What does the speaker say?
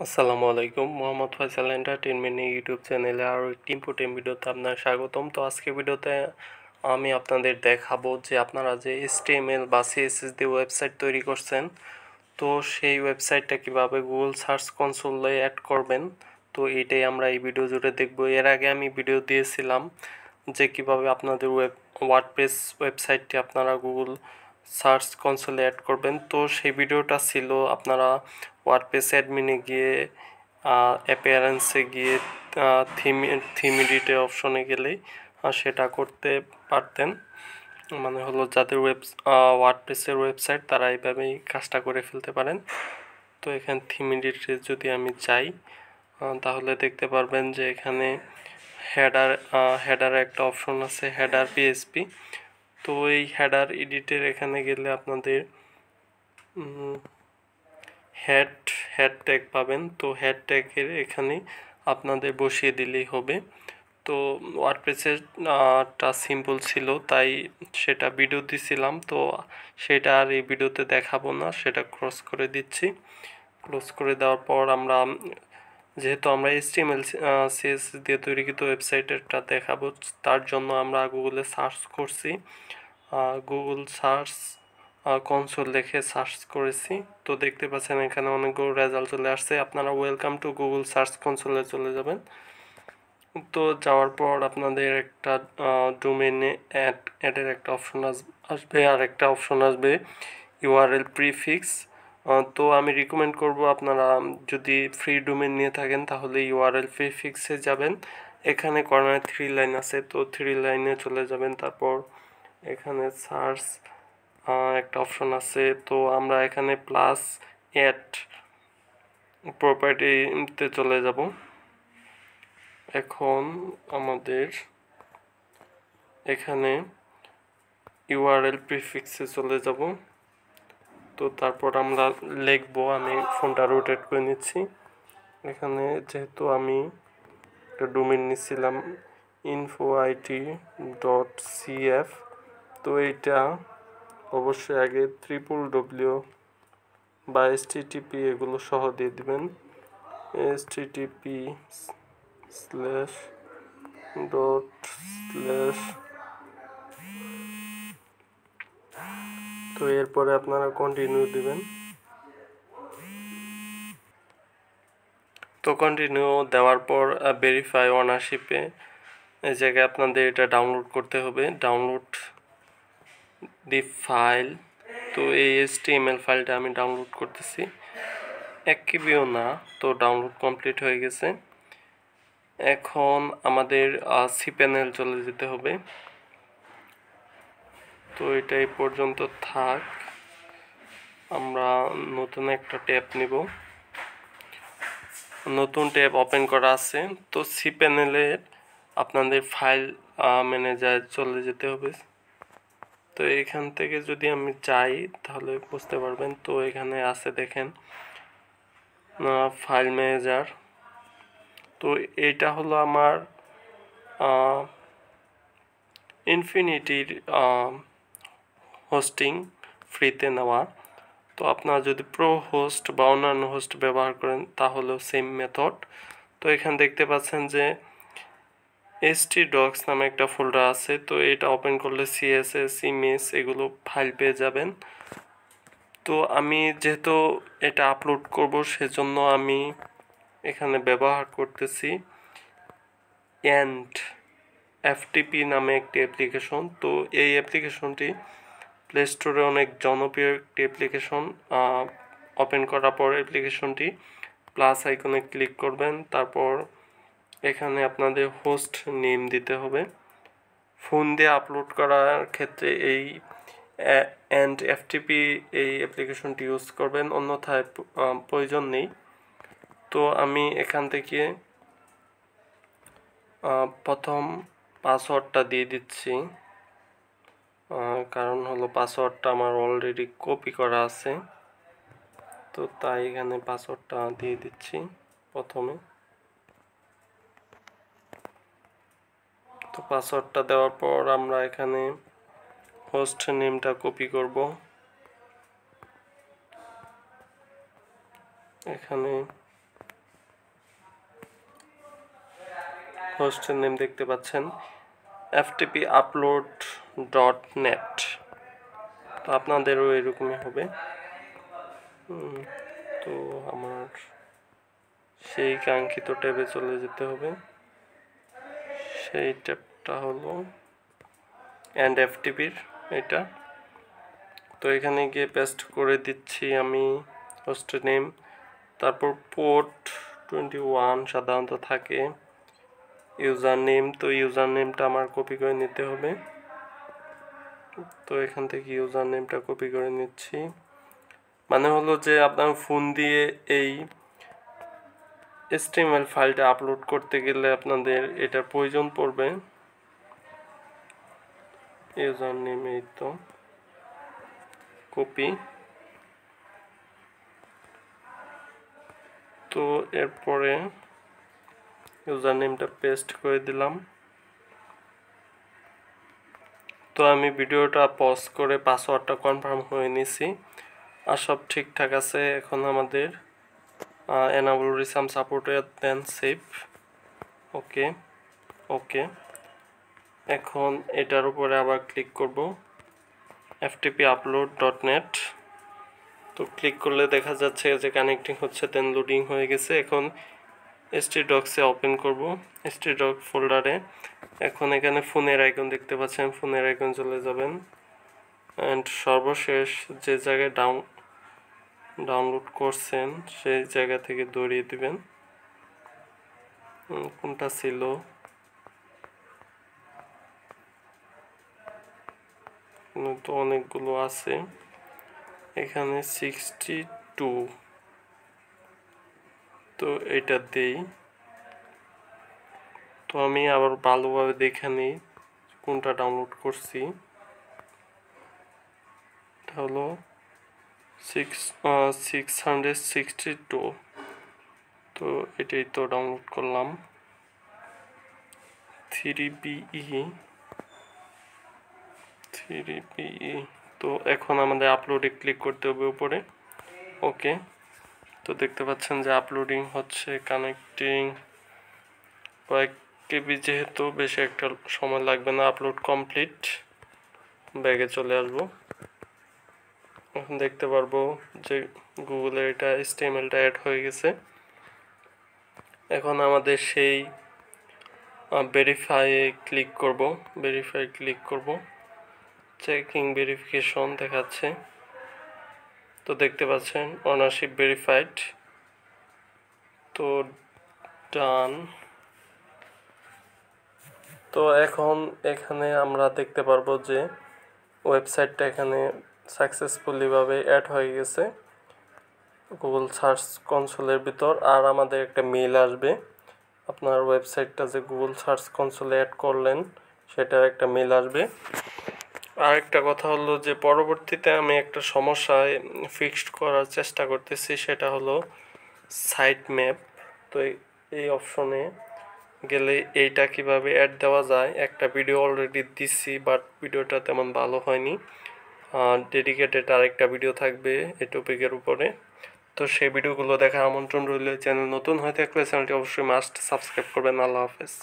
আসসালামু আলাইকুম, Mohammad Faisal entertainment YouTube চ্যানেলে আরও একটি ইম্পর্টেন্ট ভিডিওতে আপনার স্বাগতম। তো আজকে ভিডিওতে আমি আপনাদের দেখাবো যে আপনারা যে এসটিএমএল বা সিএসএস দিয়ে ওয়েবসাইট তৈরি করছেন, তো সেই ওয়েবসাইটটা কীভাবে গুগল সার্চ কনসোলে অ্যাড করবেন, তো এটাই আমরা এই ভিডিও জুড়ে দেখব। এর আগে আমি ভিডিও দিয়েছিলাম যে কীভাবে আপনাদের ওয়েব, ওয়ার্ডপ্রেস ওয়েবসাইটটি আপনারা গুগল সার্চ কনসোলে অ্যাড করবেন। তো সেই ভিডিওটা ছিল আপনারা ওয়ার্ডপ্রেস অ্যাডমিনে গিয়ে অ্যাপিয়ারেন্সে গিয়ে থিম থিম এডিটে অপশনে গেলেই সেটা করতে পারতেন। মানে হলো যাদের ওয়েব ওয়ার্ডপ্রেসের ওয়েবসাইট তারা এইভাবেই কাজটা করে ফেলতে পারেন। তো এখানে থিম এডিটে যদি আমি যাই তাহলে দেখতে পারবেন যে এখানে হেডার হেডার একটা অপশন আছে হেডার পিএসপি তো এই হেডার এডিটের এখানে গেলে আপনাদের হেড হেড ট্যাগ পাবেন। তো হেড ট্যাগের এখানে আপনাদের বসিয়ে দিলেই হবে। তো ওয়ার্ডপ্রেসেরটা সিম্পল ছিল, তাই সেটা ভিডিও দিছিলাম। তো সেটা আর এই ভিডিওতে দেখাবো না, সেটা ক্রস করে দিচ্ছি। ক্লোজ করে দেওয়ার পর আমরা, যেহেতু আমরা এসটিএমএল সিএস দিয়ে তৈরিকৃত ওয়েবসাইটেরটা দেখাবো, তার জন্য আমরা গুগলে সার্চ করছি। গুগল সার্চ কনসোল দেখে সার্চ করেছি। তো দেখতে পাচ্ছেন এখানে অনেকগুলো রেজাল্ট চলে আসছে। আপনারা ওয়েলকাম টু গুগল সার্চ কনসোলে চলে যাবেন। তো যাওয়ার পর আপনাদের একটা ডোমেনে অ্যাড অ্যাডের একটা অপশন আসবে আর একটা অপশন আসবে ইউআরএল প্রিফিক্স তো আমি রিকমেন্ড করব আপনারা যদি ফ্রি ডোমেন নিয়ে থাকেন তাহলে ইউআরএল প্রিফিক্সে যাবেন। এখানে কর্নার থ্রি লাইন আছে, তো থ্রি লাইনে চলে যাবেন। তারপর এখানে সার্চ একটা অপশন আছে, তো আমরা এখানে প্লাস অ্যাড প্রপার্টিতে চলে যাব। এখন আমাদের এখানে ইউআরএল প্রিফিক্সে চলে যাব। তো তারপর আমরা লিখব, আমি ফোনটা রোটেট করে নিচ্ছি। এখানে যেহেতু আমি একটা ডোমেন নিচ্ছিলাম ইনফো আইটি ডট সিএফ তো এইটা অবশ্যই আগে ট্রিপল ডব্লিউ বা এসটিটিপি এগুলো সহ দিয়ে দিবেন। এসটিটিপি স্ল্যাশ ডট স্ল্যাশ তো এরপরে আপনারা কন্টিনিউ দিবেন। তো কন্টিনিউ দেওয়ার পর ভেরিফাই ওনারশিপে এই জায়গায় আপনাদের এটা ডাউনলোড করতে হবে। Download the file. তো এই এসটিএমএল ফাইলটা আমি ডাউনলোড করতেছি। এক কেবিও না, তো ডাউনলোড কমপ্লিট হয়ে গেছে। এখন আমাদের সি প্যানেল চলে যেতে হবে। তো এটা এই পর্যন্ত থাক। আমরা নতুন একটা ট্যাব নিব। নতুন ট্যাব ওপেন করা আছে। তো সি প্যানেলের আপনাদের ফাইল ম্যানেজার চলে যেতে হবে। তো এখান থেকে যদি আমি চাই তাহলে বুঝতে পারবেন। তো এখানে আছে দেখেন ফাইল ম্যানেজার তো এটা হলো আমার ইনফিনিটির হোস্টিং ফ্রিতে নেওয়া। তো আপনারা যদি প্রো হোস্ট বা অন্যান্য হোস্ট ব্যবহার করেন, তাহলেও সেম মেথড তো এখানে দেখতে পাচ্ছেন যে এসটি ডক্স নামে একটা ফোল্ডার আছে, তো এটা ওপেন করলে সিএসএস ইমেজ এগুলো ফাইল পেয়ে যাবেন। তো আমি যেহেতু এটা আপলোড করব, সেজন্য আমি এখানে ব্যবহার করতেছি অ্যান্ড এফটিপি নামে একটি অ্যাপ্লিকেশন তো এই অ্যাপ্লিকেশনটি প্লে স্টোরে অনেক জনপ্রিয় একটি অ্যাপ্লিকেশন ওপেন করার পর অ্যাপ্লিকেশনটি প্লাস আইকনে ক্লিক করবেন, তারপর এখানে আপনাদের হোস্ট নেম দিতে হবে। ফোন দিয়ে আপলোড করার ক্ষেত্রে এই অ্যান্ড এফটিপি এই অ্যাপ্লিকেশনটি ইউজ করবেন, অন্যথায় প্রয়োজন নেই। তো আমি এখান থেকে প্রথম পাসওয়ার্ডটা দিয়ে দিচ্ছি। কারণ হলো পাসওয়ার্ডটা আমার অলরেডি কপি করা আছে। তো তাই এখানে পাসওয়ার্ডটা দিয়ে দিচ্ছি প্রথমে। তো পাসওয়ার্ডটা দেওয়ার পর আমরা এখানে হোস্ট নেমটা কপি করব। এখানে হোস্টের নেম দেখতে পাচ্ছেন এফটিপি আপলোড ডট নেট তো আপনাদেরও এরকমই হবে। তো আমার সেই কাঙ্ক্ষিত ট্যাবে চলে যেতে হবে। সেই ট্যাবটা হলো অ্যান্ড এফটিপির এটা। তো এখানে গিয়ে পেস্ট করে দিচ্ছি আমি হোস্টের নেম তারপর পোর্ট টোয়েন্টি ওয়ান সাধারণত থাকে। ইউজার নেম তো ইউজার নেমটা আমার কপি করে নিতে হবে। তো এখান থেকে ইউজার নেমটা কপি করে নিচ্ছি। মানে হলো যে আপনার ফোন দিয়ে এই এসটিএমএল ফাইলটা আপলোড করতে গেলে আপনাদের এটা প্রয়োজন পড়বে। ইউজার নেম তো। কপি তো এরপরে ইউজার নেমটা পেস্ট করে দিলাম। তো আমি ভিডিওটা পজ করে পাসওয়ার্ডটা কনফার্ম হয়ে নিছি। আর সব ঠিকঠাক আছে এখন আমাদের। Enable resume supported then save okay okay এখন এটার উপরে আবার ক্লিক করব। এফটিপি আপলোড ডট নেট তো ক্লিক করলে দেখা যাচ্ছে যে কানেক্টিং হচ্ছে দেন লোডিং হয়ে গেছে। এখন এসটি ডক্সে ওপেন করব। এসটি ডক ফোল্ডারে এখন এখানে ফোনের আইকন দেখতে পাচ্ছেন। ফোনের আইকন চলে যাবেন। অ্যান্ড সর্বশেষ যে জায়গায় ডাউন ডাউনলোড করছেন, সেই জায়গা থেকে দৌড়িয়ে দিবেন। কোনটা ছিল? তো অনেকগুলো আছে। এখানে সিক্সটি টু তো এটা দেই। তো আমি আবার ভালোভাবে দেখে নিই কোনটা ডাউনলোড করছি। এটা হলো six six hundred sixty two তো এটাই তো ডাউনলোড করলাম। থ্রি বিই থ্রি বিই তো এখন আমাদের আপলোডে ক্লিক করতে হবে উপরে। ওকে তো দেখতে পাচ্ছেন যে আপলোডিং হচ্ছে কানেক্টিং কয়েক কেবি যেহেতু বেশি একটা সময় লাগবে না আপলোড কমপ্লিট ব্যাগে চলে আসব। দেখতে পারব যে গুগলে এটা স্টেমেলটা অ্যাড হয়ে গেছে। এখন আমাদের সেই ভেরিফাই ক্লিক করব। ভেরিফাই ক্লিক করব। চেকিং ভেরিফিকেশন দেখাচ্ছে। তো দেখতে পাচ্ছেন অনারশিপ ভেরিফাইড তো ডান তো এখন এখানে আমরা দেখতে পারব যে ওয়েবসাইটটা এখানে সাকসেসফুলিভাবে অ্যাড হয়ে গেছে। গুগল সার্চ কনসোলের ভিতর আর আমাদের একটা মেল আসবে। আপনার ওয়েবসাইটটা যে গুগল সার্চ কনসোলে অ্যাড করলেন, সেটার একটা মেল আসবে। আরেকটা কথা হলো যে, পরবর্তীতে আমি একটা সমস্যায় ফিক্সড করার চেষ্টা করতেছি, সেটা হলো সাইট ম্যাপ তো এই- অপশনে গেলে এইটা কীভাবে অ্যাড দেওয়া যায়? একটা ভিডিও অলরেডি দিচ্ছি বাট ভিডিওটা তেমন ভালো হয়নি। ডেডিকেটেড আরেকটা ভিডিও থাকবে এই টপিকের উপরে। তো সেই ভিডিওগুলো দেখার আমন্ত্রণ রইল চ্যানেল নতুন হয়ে থাকলে চ্যানেলটি অবশ্যই মাস্ট সাবস্ক্রাইব করবেন। আল্লাহ হাফেজ।